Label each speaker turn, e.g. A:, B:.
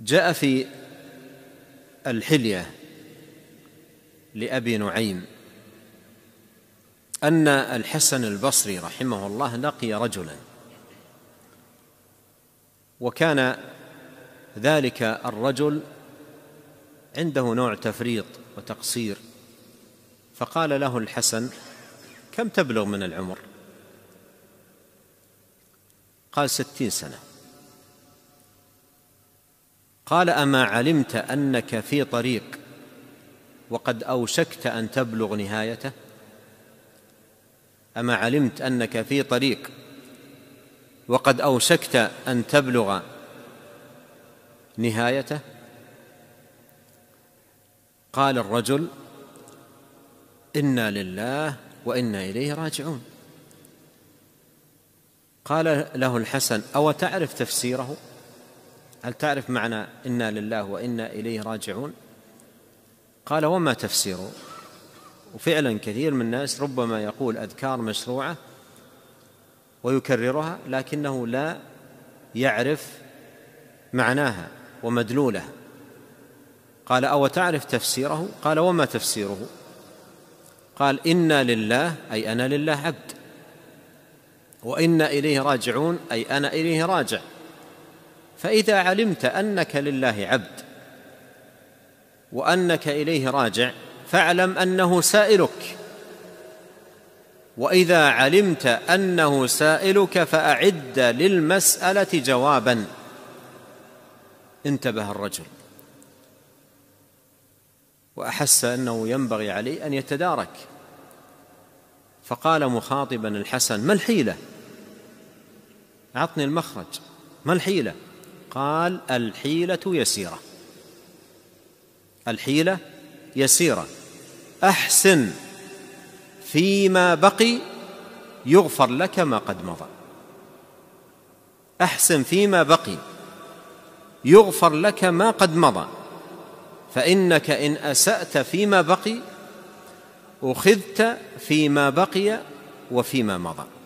A: جاء في الحلية لأبي نعيم أن الحسن البصري رحمه الله لقي رجلا وكان ذلك الرجل عنده نوع تفريط وتقصير فقال له الحسن كم تبلغ من العمر؟ قال ستين سنة. قال أما علمت أنك في طريق وقد أوشكت أن تبلغ نهايته؟ أما علمت أنك في طريق وقد أوشكت أن تبلغ نهايته؟ قال الرجل إنا لله وإنا إليه راجعون. قال له الحسن أو تعرف تفسيره؟ هل تعرف معنى إنا لله وإنا إليه راجعون؟ قال وما تفسيره وفعلا كثير من الناس ربما يقول أذكار مشروعة ويكررها لكنه لا يعرف معناها ومدلوله. قال أو تعرف تفسيره؟ قال وما تفسيره؟ قال إنا لله أي أنا لله عبد. وإنا إليه راجعون أي أنا إليه راجع. فإذا علمت أنك لله عبد وأنك إليه راجع فاعلم أنه سائلك. وإذا علمت أنه سائلك فأعد للمسألة جوابا. انتبه الرجل. وأحس أنه ينبغي عليه أن يتدارك. فقال مخاطبا الحسن ما الحيلة؟ اعطني المخرج. ما الحيلة؟ قال الحيلة يسيرة. الحيلة يسيرة. أحسن فيما بقي يغفر لك ما قد مضى. أحسن فيما بقي يغفر لك ما قد مضى. فإنك إن أسأت فيما بقي أخذت فيما بقي وفيما مضى.